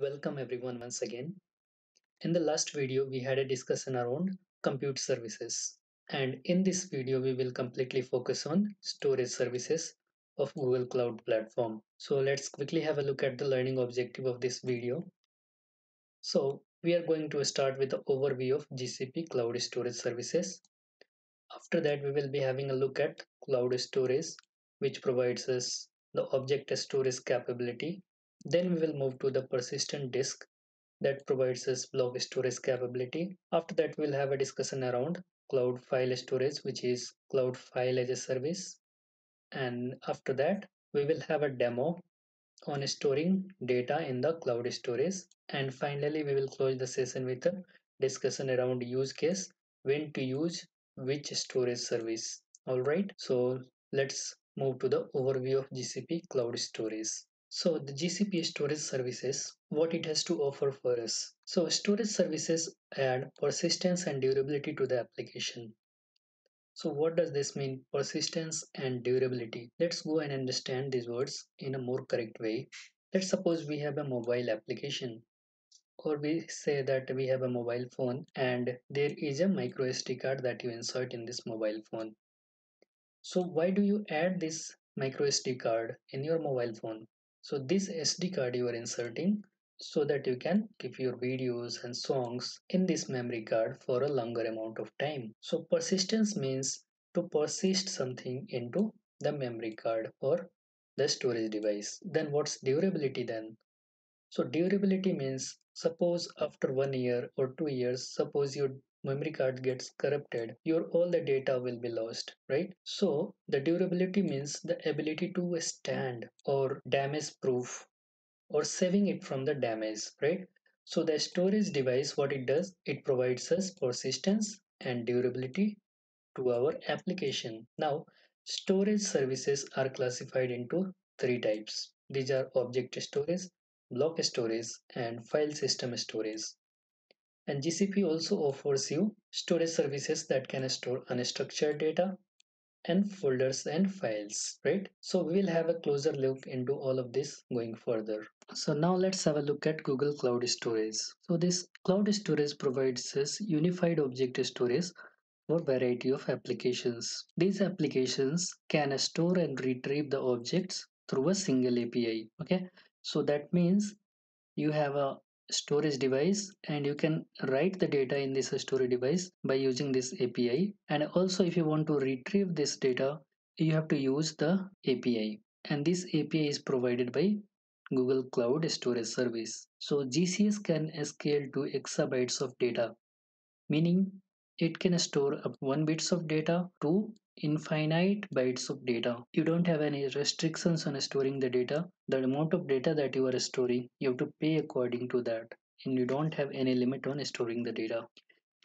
Welcome everyone once again. In the last video, we had a discussion around compute services. And in this video, we will completely focus on storage services of Google Cloud Platform. So let's quickly have a look at the learning objective of this video. So we are going to start with the overview of GCP Cloud Storage Services. After that, we will be having a look at cloud storage, which provides us the object storage capability then we will move to the persistent disk that provides us block storage capability. After that, we'll have a discussion around cloud file storage, which is cloud file as a service. And after that, we will have a demo on storing data in the cloud storage. And finally, we will close the session with a discussion around use case, when to use which storage service. All right, so let's move to the overview of GCP cloud storage. So the GCP storage services, what it has to offer for us. So storage services add persistence and durability to the application. So what does this mean? Persistence and durability. Let's go and understand these words in a more correct way. Let's suppose we have a mobile application or we say that we have a mobile phone and there is a micro SD card that you insert in this mobile phone. So why do you add this micro SD card in your mobile phone? So this SD card you are inserting so that you can keep your videos and songs in this memory card for a longer amount of time. So persistence means to persist something into the memory card or the storage device. Then what's durability then? So durability means suppose after one year or two years, suppose your memory card gets corrupted, your all the data will be lost, right? So the durability means the ability to withstand or damage proof or saving it from the damage, right? So the storage device, what it does, it provides us persistence and durability to our application. Now, storage services are classified into three types. These are object storage, block storage, and file system storage. And GCP also offers you storage services that can store unstructured data and folders and files, right? So we will have a closer look into all of this going further. So now let's have a look at Google Cloud Storage. So this cloud storage provides us unified object storage for variety of applications. These applications can store and retrieve the objects through a single API. Okay, so that means you have a storage device and you can write the data in this storage device by using this API and also if you want to retrieve this data you have to use the API and this API is provided by Google Cloud Storage Service. So GCS can scale to exabytes of data meaning it can store up 1 bits of data to infinite bytes of data. You don't have any restrictions on storing the data. The amount of data that you are storing, you have to pay according to that. And you don't have any limit on storing the data.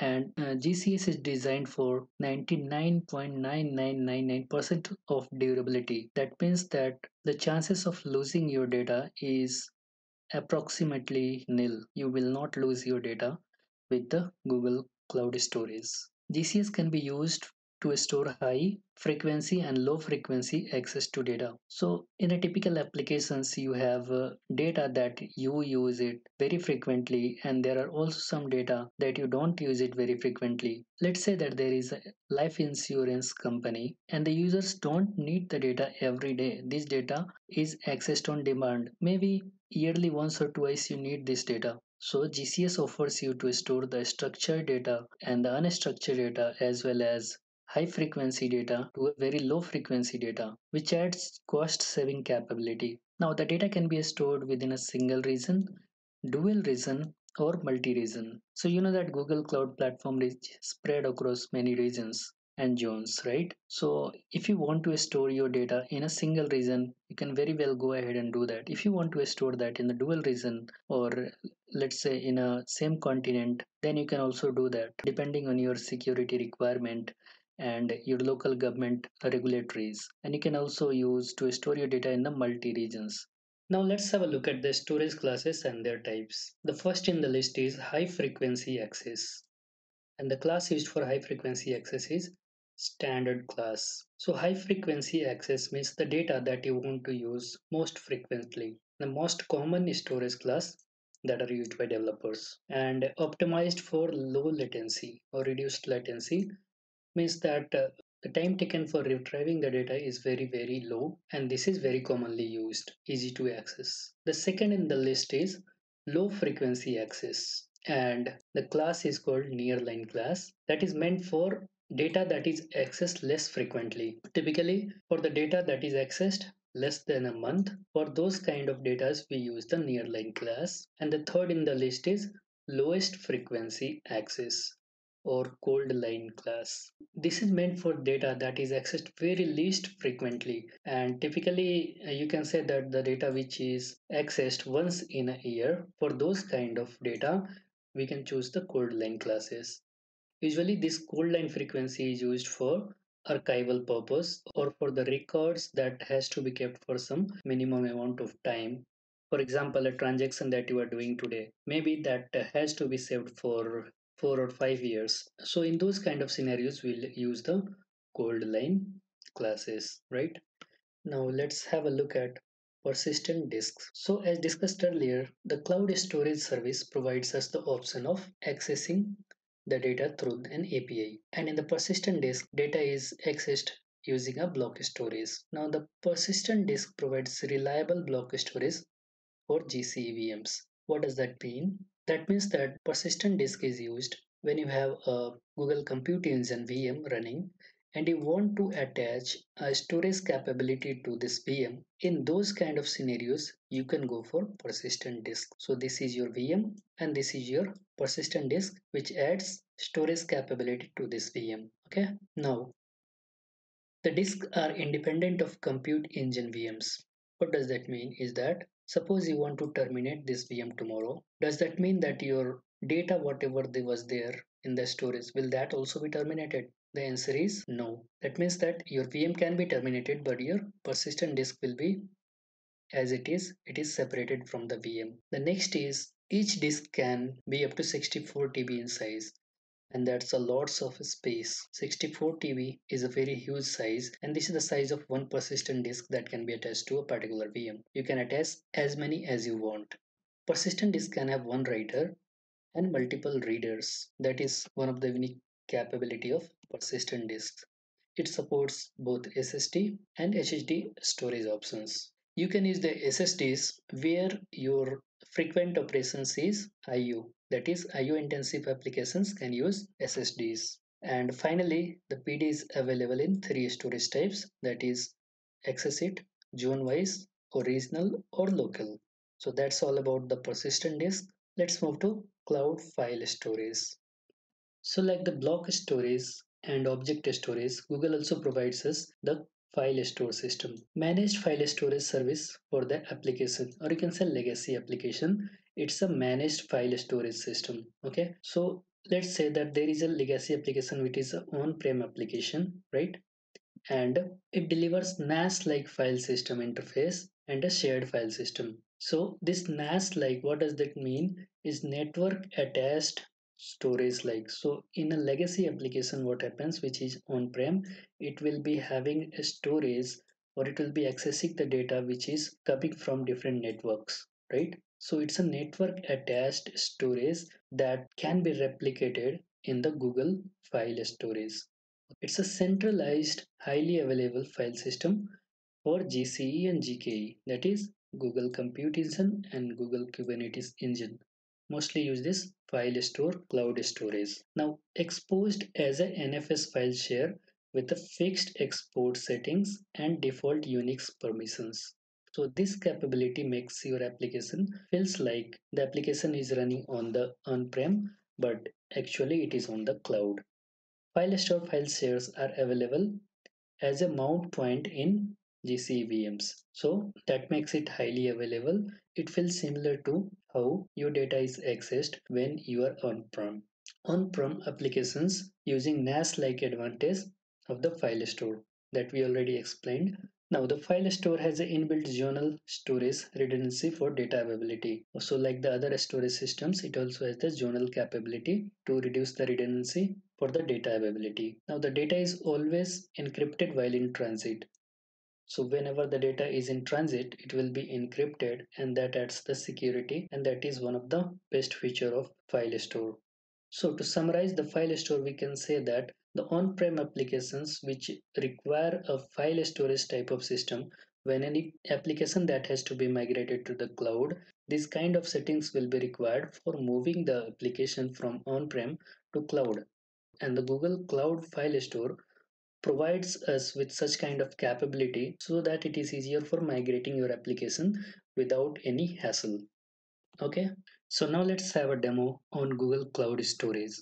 And uh, GCS is designed for 99.9999% of durability. That means that the chances of losing your data is approximately nil. You will not lose your data with the Google Cloud Storage. GCS can be used to store high frequency and low frequency access to data. So in a typical applications, you have uh, data that you use it very frequently and there are also some data that you don't use it very frequently. Let's say that there is a life insurance company and the users don't need the data every day. This data is accessed on demand. Maybe yearly once or twice you need this data. So GCS offers you to store the structured data and the unstructured data as well as high frequency data to a very low frequency data, which adds cost saving capability. Now the data can be stored within a single region, dual region or multi-region. So you know that Google Cloud Platform is spread across many regions and zones, right? So if you want to store your data in a single region, you can very well go ahead and do that. If you want to store that in the dual region or let's say in a same continent, then you can also do that depending on your security requirement and your local government regulatories and you can also use to store your data in the multi regions now let's have a look at the storage classes and their types the first in the list is high frequency access and the class used for high frequency access is standard class. So high frequency access means the data that you want to use most frequently. The most common storage class that are used by developers. And optimized for low latency or reduced latency means that uh, the time taken for retrieving the data is very very low and this is very commonly used easy to access. The second in the list is low frequency access. And the class is called nearline class. That is meant for data that is accessed less frequently typically for the data that is accessed less than a month for those kind of data we use the nearline class and the third in the list is lowest frequency access or cold line class. This is meant for data that is accessed very least frequently and typically uh, you can say that the data which is accessed once in a year for those kind of data we can choose the cold line classes. Usually this cold line frequency is used for archival purpose or for the records that has to be kept for some minimum amount of time for example a transaction that you are doing today maybe that has to be saved for four or five years. So in those kind of scenarios, we'll use the cold line classes, right? Now let's have a look at persistent disks. So as discussed earlier, the cloud storage service provides us the option of accessing the data through an API. And in the persistent disk, data is accessed using a block storage. Now the persistent disk provides reliable block storage for GCE VMs. What does that mean? That means that persistent disk is used when you have a Google Compute Engine VM running and you want to attach a storage capability to this VM. In those kind of scenarios, you can go for persistent disk. So this is your VM and this is your persistent disk which adds storage capability to this VM. Okay. Now, the disks are independent of compute engine VMs. What does that mean is that Suppose you want to terminate this VM tomorrow. Does that mean that your data, whatever was there in the storage, will that also be terminated? The answer is no. That means that your VM can be terminated, but your persistent disk will be as it is. It is separated from the VM. The next is each disk can be up to 64 TB in size and that's a lots of space 64 TB is a very huge size and this is the size of one persistent disk that can be attached to a particular VM you can attach as many as you want persistent disk can have one writer and multiple readers that is one of the unique capability of persistent disks it supports both SSD and HDD storage options you can use the SSDs where your frequent operations is IO that is IO intensive applications can use SSDs. And finally, the PD is available in three storage types that is access-it, zone-wise, or regional or local. So that's all about the persistent disk. Let's move to cloud file storage. So like the block storage and object storage, Google also provides us the file store system. Managed file storage service for the application or you can say legacy application. It's a managed file storage system okay? So let's say that there is a legacy application which is an on-prem application right? And it delivers NAS like file system interface and a shared file system. So this NAS like what does that mean? Is network attached storage like so in a legacy application what happens which is on-prem it will be having a storage or it will be accessing the data which is coming from different networks right so it's a network attached storage that can be replicated in the Google file storage. It's a centralized, highly available file system for GCE and GKE, that is Google Compute Engine and Google Kubernetes Engine. Mostly use this file store cloud storage. Now exposed as a NFS file share with the fixed export settings and default Unix permissions. So this capability makes your application feels like the application is running on the on-prem, but actually it is on the cloud. File store file shares are available as a mount point in GCE VMs. So that makes it highly available. It feels similar to how your data is accessed when you are on-prem. On-prem applications using NAS-like advantage of the file store that we already explained now the file store has an inbuilt zonal storage redundancy for data availability. So like the other storage systems, it also has the zonal capability to reduce the redundancy for the data availability. Now the data is always encrypted while in transit. So whenever the data is in transit, it will be encrypted and that adds the security and that is one of the best feature of file store. So to summarize the file store, we can say that the on-prem applications which require a file storage type of system when any application that has to be migrated to the cloud, this kind of settings will be required for moving the application from on-prem to cloud. And the Google Cloud File Store provides us with such kind of capability so that it is easier for migrating your application without any hassle. Okay, so now let's have a demo on Google Cloud Storage.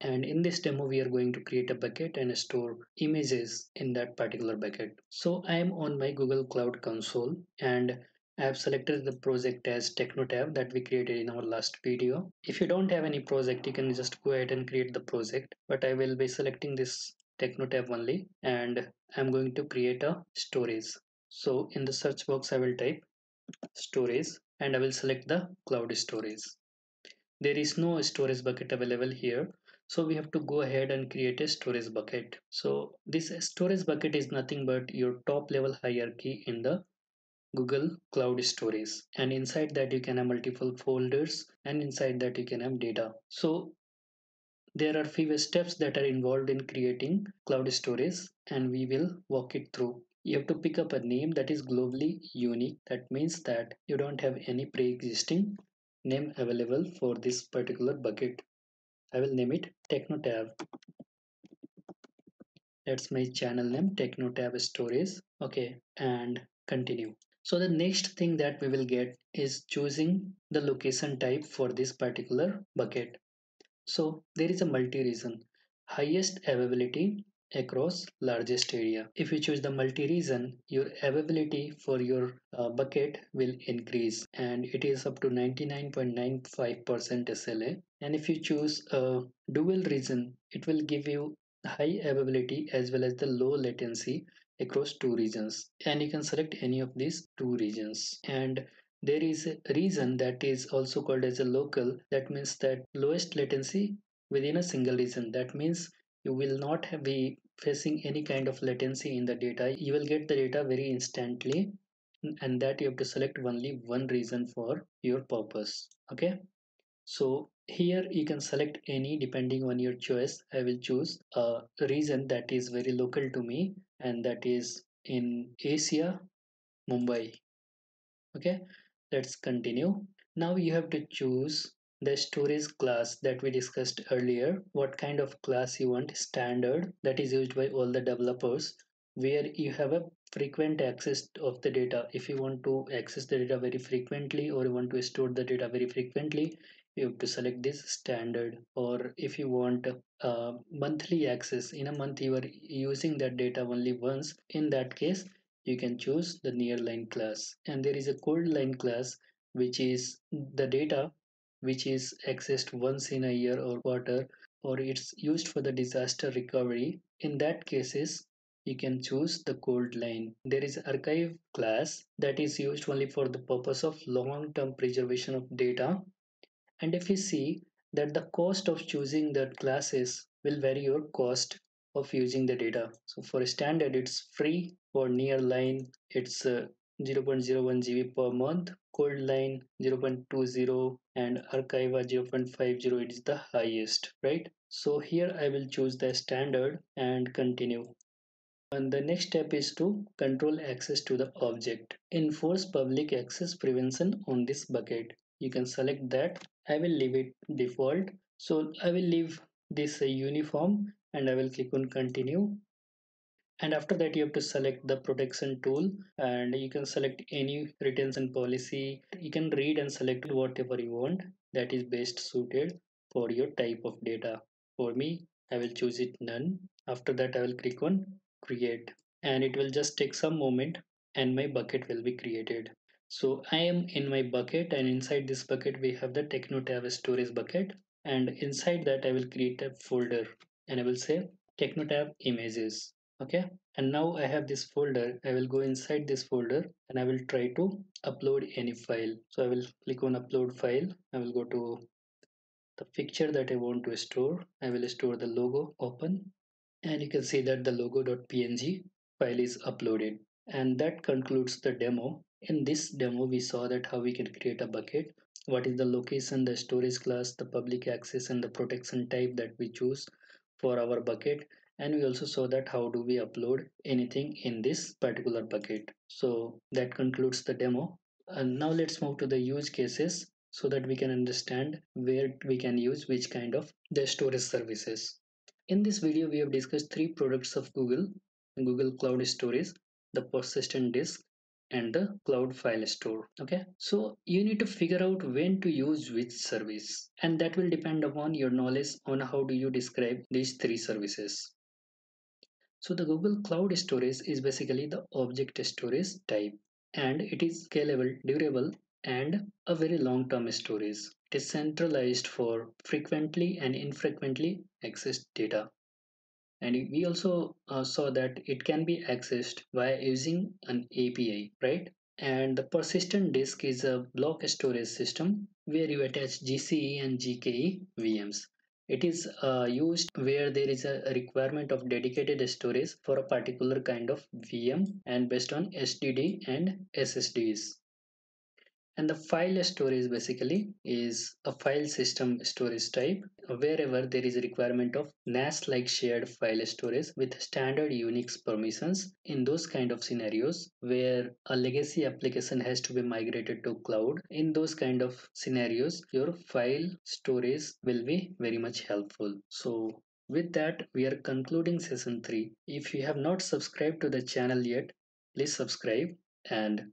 And in this demo, we are going to create a bucket and store images in that particular bucket. So I am on my Google Cloud Console and I have selected the project as TecnoTab that we created in our last video. If you don't have any project, you can just go ahead and create the project. But I will be selecting this TecnoTab only and I'm going to create a storage. So in the search box, I will type storage and I will select the cloud storage. There is no storage bucket available here. So we have to go ahead and create a storage bucket. So this storage bucket is nothing but your top level hierarchy in the Google Cloud Storage. And inside that you can have multiple folders and inside that you can have data. So there are few steps that are involved in creating cloud storage and we will walk it through you have to pick up a name that is globally unique. That means that you don't have any pre-existing name available for this particular bucket. I will name it TecnoTab. That's my channel name TecnoTab Stories. Okay, and continue. So the next thing that we will get is choosing the location type for this particular bucket. So there is a multi-region. Highest availability across largest area. If you choose the multi-region, your availability for your uh, bucket will increase and it is up to 99.95% SLA. And if you choose a dual region, it will give you high availability as well as the low latency across two regions. And you can select any of these two regions. And there is a region that is also called as a local. That means that lowest latency within a single region. That means you will not be facing any kind of latency in the data. You will get the data very instantly and that you have to select only one region for your purpose. Okay? So here you can select any depending on your choice. I will choose a region that is very local to me and that is in asia mumbai. Okay let's continue. Now you have to choose the storage class that we discussed earlier. What kind of class you want? Standard that is used by all the developers where you have a frequent access of the data. If you want to access the data very frequently or you want to store the data very frequently you have to select this standard. Or if you want uh, monthly access in a month you are using that data only once in that case you can choose the near line class. And there is a cold line class which is the data which is accessed once in a year or quarter or it's used for the disaster recovery. In that cases you can choose the cold line. There is archive class that is used only for the purpose of long term preservation of data. And if you see that the cost of choosing that classes will vary your cost of using the data so for standard it's free for nearline it's uh, 0.01 GB per month, cold line 0.20 and Archiva 0.50 it is the highest, right? So here I will choose the standard and continue. And the next step is to control access to the object. Enforce public access prevention on this bucket. You can select that. I will leave it default. So I will leave this uniform and I will click on continue. And after that you have to select the protection tool and you can select any retention policy. You can read and select whatever you want that is best suited for your type of data. For me i will choose it none. After that i will click on create and it will just take some moment and my bucket will be created. So i am in my bucket and inside this bucket we have the tecnotab storage bucket and inside that i will create a folder and i will say tecnotab images okay? And now I have this folder. I will go inside this folder and I will try to upload any file. So I will click on upload file. I will go to the picture that I want to store. I will store the logo open. And you can see that the logo.png file is uploaded. And that concludes the demo. In this demo, we saw that how we can create a bucket, what is the location, the storage class, the public access and the protection type that we choose for our bucket. And we also saw that how do we upload anything in this particular bucket. So that concludes the demo. And now let's move to the use cases so that we can understand where we can use which kind of the storage services. In this video, we have discussed three products of Google, Google Cloud Storage, the persistent disk, and the cloud file store okay? So you need to figure out when to use which service and that will depend upon your knowledge on how do you describe these three services. So the google cloud storage is basically the object storage type and it is scalable durable and a very long term storage. It is centralized for frequently and infrequently accessed data and we also uh, saw that it can be accessed via using an API, right? And the persistent disk is a block storage system where you attach GCE and GKE VMs. It is uh, used where there is a requirement of dedicated storage for a particular kind of VM and based on SSD and SSDs and the file storage basically is a file system storage type. Wherever there is a requirement of NAS like shared file storage with standard Unix permissions in those kind of scenarios where a legacy application has to be migrated to cloud in those kind of scenarios your file storage will be very much helpful. So with that we are concluding session 3 if you have not subscribed to the channel yet please subscribe and